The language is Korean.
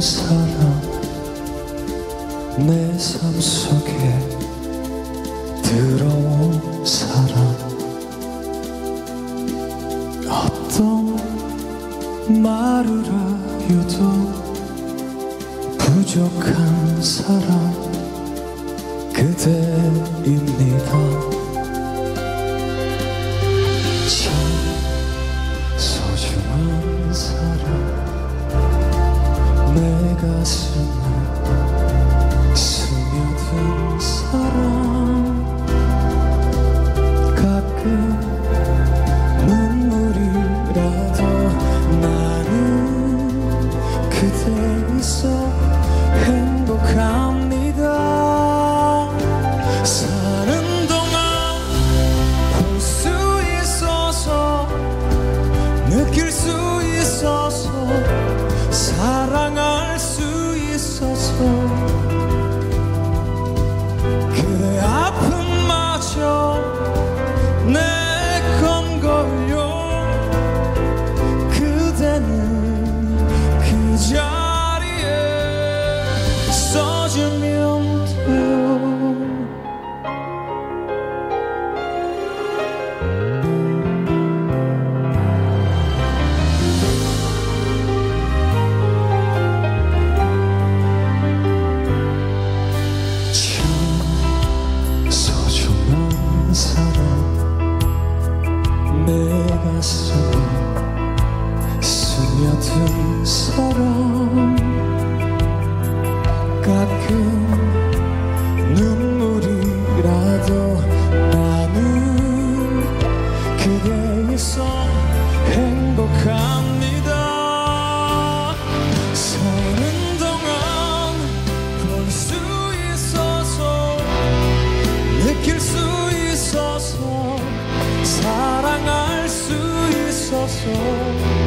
사람 내삶 속에 들어온 사람 어떤 말을 해도 부족한 사람 그대입니다. so soldier me. soul.